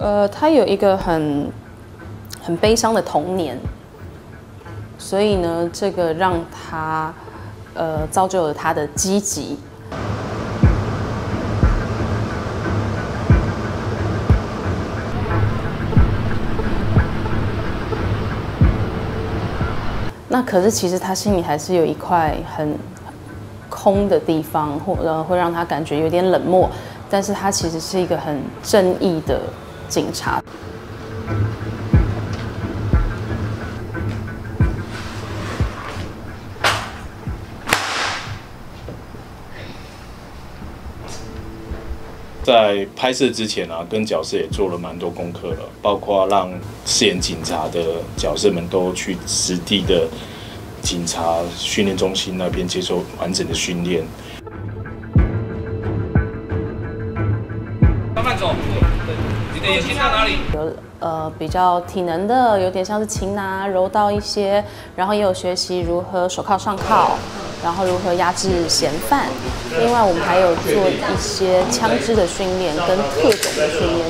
呃，他有一个很很悲伤的童年，所以呢，这个让他呃造就了他的积极。那可是其实他心里还是有一块很空的地方，或呃会让他感觉有点冷漠。但是他其实是一个很正义的警察。在拍摄之前啊，跟角色也做了蛮多功课了，包括让饰演警察的角色们都去实地的警察训练中心那边接受完整的训练。慢慢走，你的眼睛在哪里？有呃比较体能的，有点像是擒拿、柔道一些，然后也有学习如何手铐上铐。然后如何压制嫌犯？另外，我们还有做一些枪支的训练跟特种的训练。